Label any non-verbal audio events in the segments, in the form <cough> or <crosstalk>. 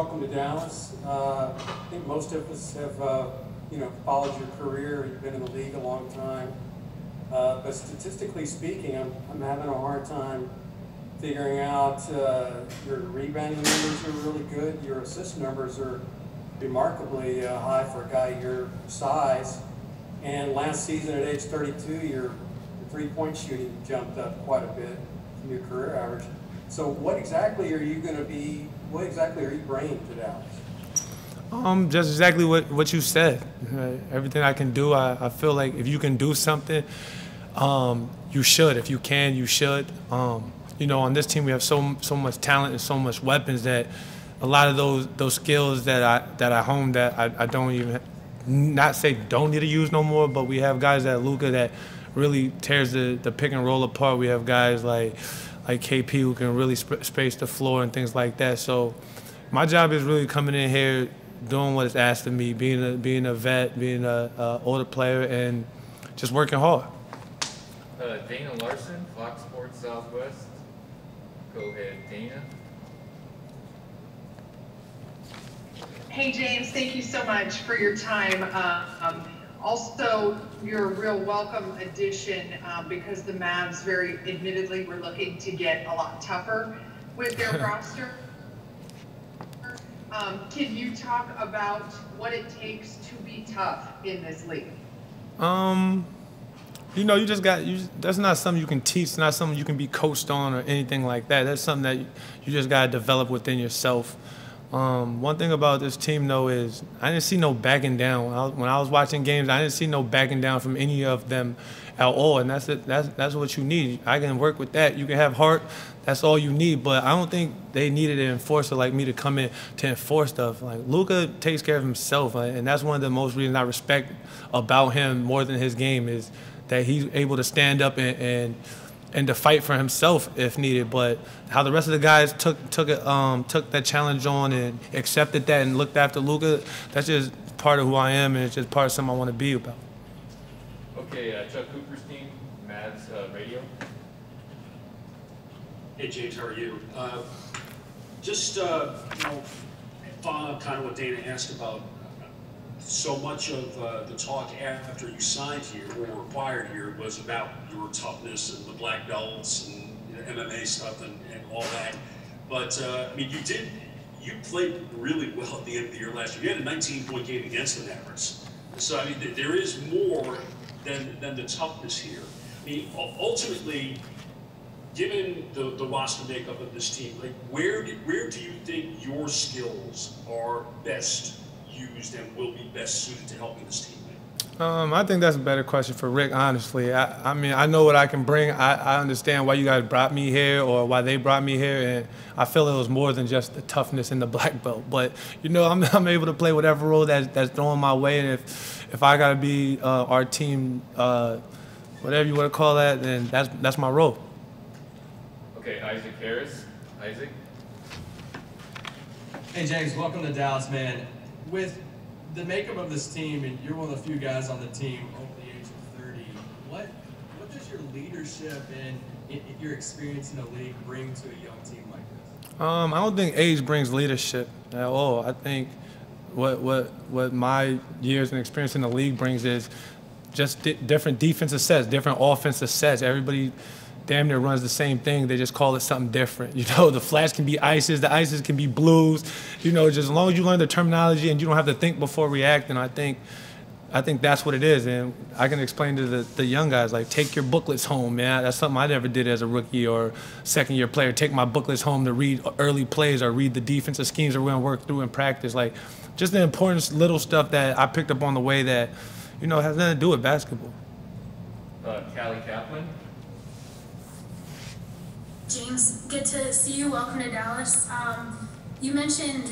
welcome to Dallas. Uh, I think most of us have, uh, you know, followed your career. You've been in the league a long time. Uh, but statistically speaking, I'm, I'm having a hard time figuring out uh, your rebounding numbers are really good. Your assist numbers are remarkably uh, high for a guy your size. And last season at age 32, your three-point shooting jumped up quite a bit from your career average. So what exactly are you going to be, what exactly are you bringing to Dallas? Um, just exactly what, what you said. Uh, everything I can do, I, I feel like if you can do something, um, you should. If you can, you should. Um, you know, on this team we have so so much talent and so much weapons that a lot of those those skills that I that I hone that I, I don't even not say don't need to use no more, but we have guys at Luka that really tears the, the pick and roll apart. We have guys like like KP who can really sp- space the floor and things like that. So my job is really coming in here, doing what is asked of me, being a being a vet, being a, a older player, and just working hard. Uh, Dana Larson, Fox Sports Southwest. Go ahead, Dana. Hey, James, thank you so much for your time. Um, also, you're a real welcome addition um, because the Mavs very admittedly were looking to get a lot tougher with their <laughs> roster. Um, can you talk about what it takes to be tough in this league? Um, you know, you just got you. That's not something you can teach. Not something you can be coached on or anything like that. That's something that you just got to develop within yourself. Um, one thing about this team, though, is I didn't see no backing down. When I, was, when I was watching games, I didn't see no backing down from any of them at all, and that's it. That's that's what you need. I can work with that. You can have heart. That's all you need. But I don't think they needed an enforcer like me to come in to enforce stuff. Like Luka takes care of himself, and that's one of the most reasons I respect about him more than his game is that he's able to stand up and, and and to fight for himself if needed. But how the rest of the guys took took it um, took that challenge on and accepted that and looked after Luka, that's just part of who I am and it's just part of something I want to be about. Okay, uh, Chuck Cooper's team, Mavs uh, Radio. Hey James, how are you? Uh, just uh, you know, following up kind of what Dana asked about so much of uh, the talk after you signed here or acquired here was about your toughness and the black belts and you know, MMA stuff and, and all that. But uh, I mean, you did, you played really well at the end of the year last year. You had a 19 point game against the Mavericks. So I mean, there is more than, than the toughness here. I mean, ultimately, given the, the roster makeup of this team, like where do, where do you think your skills are best used and will be best suited to helping this team? Um, I think that's a better question for Rick, honestly. I, I mean, I know what I can bring. I, I, understand why you guys brought me here or why they brought me here, and I feel it was more than just the toughness and the <laughs> black belt. But, you know, I'm, <laughs> I'm able to play whatever role that, that's thrown my way, and if, if I got to be uh, our team, uh, whatever you want to call that, then that's, that's my role. Okay, Isaac Harris. Isaac? Hey, James, welcome to Dallas, man. With the makeup of this team, and you're one of the few guys on the team over the age of 30. What what does your leadership and your experience in the league bring to a young team like this? Um, I don't think age brings leadership at all. I think what what what my years and experience in the league brings is just di- different defensive sets, different offensive sets. Everybody damn near runs the same thing. They just call it something different. <laughs> You know, the flats can be ices, the ices can be blues. You know, just as long as you learn the terminology and you don't have to think before reacting, I think I think that's what it is. And I can explain to the, the young guys, like, take your booklets home, man. That's something I never did as a rookie or second year player. Take my booklets home to read early plays or read the defensive schemes that we're to work through in practice. Like, just the important little stuff that I picked up on the way that, you know, has nothing to do with basketball. Uh, Callie Caplan. James, good to see you. Welcome to Dallas. Um, you mentioned.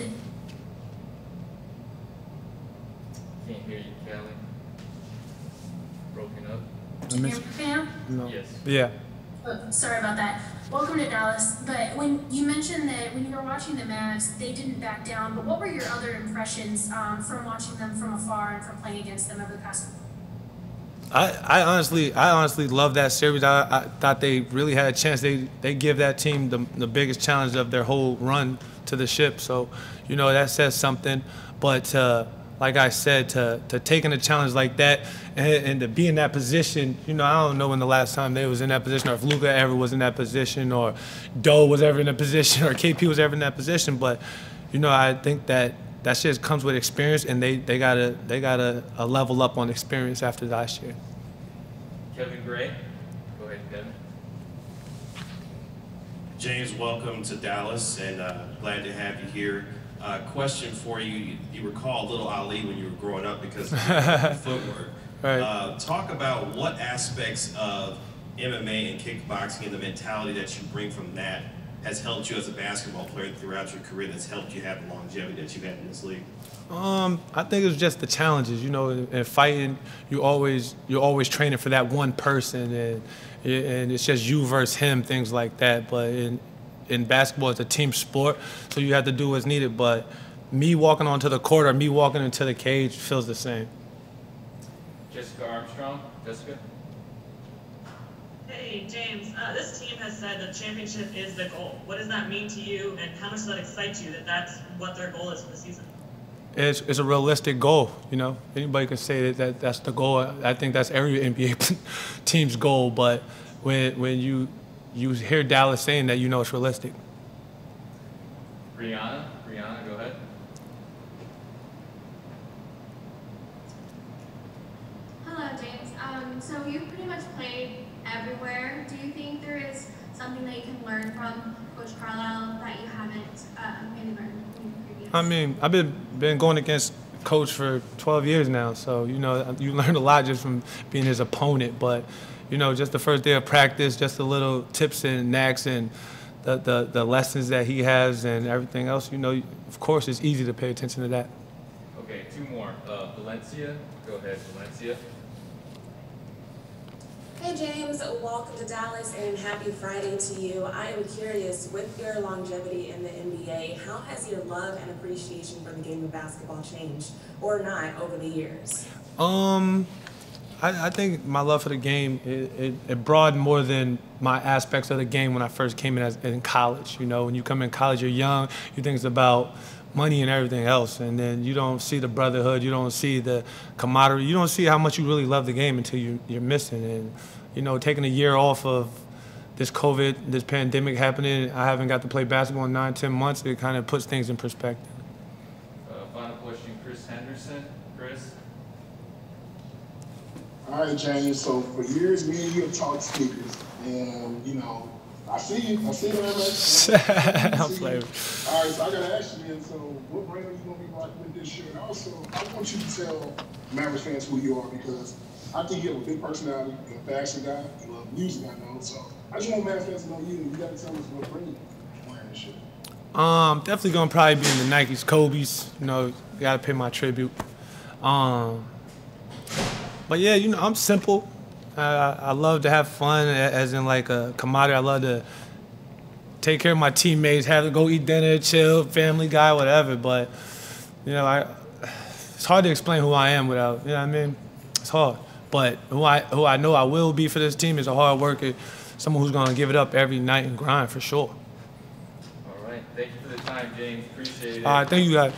Can't hear you, Callie. Broken up. Can you hear me, No. Yes. Yeah. Oh, sorry about that. Welcome to Dallas. But when you mentioned that when you were watching the Mavs, they didn't back down. But what were your other impressions um, from watching them from afar and from playing against them over the past I, I honestly I honestly love that series. I, I thought they really had a chance. They they give that team the, the biggest challenge of their whole run to the ship. So, you know, that says something. But uh, like I said, to to taking a challenge like that and, and to be in that position, you know, I don't know when the last time they was in that position, or if Luka ever was in that position, or Doe was ever in that position, or KP was ever in that position. But, you know, I think that that shit comes with experience, and they they gotta they gotta a level up on experience after last year. Kevin Gray. Go ahead, Kevin. James, welcome to Dallas, and uh, glad to have you here. Uh, question for you: You recall little Ali when you were growing up because of your <laughs> footwork. Right. Uh, talk about what aspects of MMA and kickboxing and the mentality that you bring from that has helped you as a basketball player throughout your career. That's helped you have the longevity that you've had in this league. Um, I think it was just the challenges. You know, in, in fighting, you always you're always training for that one person, and and it's just you versus him, things like that. But in in basketball, it's a team sport, so you have to do what's needed. But me walking onto the court or me walking into the cage feels the same. Jessica Armstrong. Jessica. Hey, James, uh, this team has said that championship is the goal. What does that mean to you, and how much does that excite you that that's what their goal is for the season? It's, it's a realistic goal. You know, anybody can say that, that that's the goal. I think that's every <laughs> NBA team's goal. But when when you you hear Dallas saying that, you know it's realistic. Brianna. Brianna, go ahead. Hello, James. Um, so you've pretty much played everywhere. Do you think there is something that you can learn from Coach Carlisle that you haven't um, maybe learned in previous? I mean, I've been been going against coach for 12 years now, so you know you <laughs> learn a lot just from being his opponent. But you know, just the first day of practice, just the little tips and knacks and the, the, the lessons that he has and everything else. You know, of course, it's easy to pay attention to that. Okay, two more. Uh, Valencia. Go ahead, Valencia. Hey James, welcome to Dallas and happy Friday to you. I am curious, with your longevity in the NBA, how has your love and appreciation for the game of basketball changed or not over the years? Um, I, I think my love for the game it, it, it broadened more than my aspects of the game when I first came in as in college. You know, when you come in college, you're young, you think it's about money and everything else, and then you don't see the brotherhood, you don't see the camaraderie, you don't see how much you really love the game until you, you're missing. And you know, taking a year off of this COVID, this pandemic happening, I haven't got to play basketball in nine, ten months. It kind of puts things in perspective. Uh, final question, Chris Henderson. Chris. All right, James. So for years, me and you have talked sneakers, and you know, I see you. I see you. I'm I'm playing. All right, so I gotta ask you, man. So what brand are you gonna be rocking with this year? And also, I want you to tell Mavericks fans who you are because I think you have a big personality. You're a fashion guy. You love music, I know. So I just want Mavericks fans to know you. And you gotta tell us what brand you're wearing this shit. Um, definitely gonna probably be in the Nikes, Kobe's. You know, gotta pay my tribute. Um, but yeah, you know, I'm simple. I, I love to have fun, as in like a commodity. I love to take care of my teammates, have to go eat dinner, chill, family guy, whatever. But you know, I it's hard to explain who I am without. You know what I mean? It's hard. But who I who I know I will be for this team is a hard worker, someone who's gonna give it up every night and grind for sure. All right. Thank you for the time, James. Appreciate it. All right, thank you guys.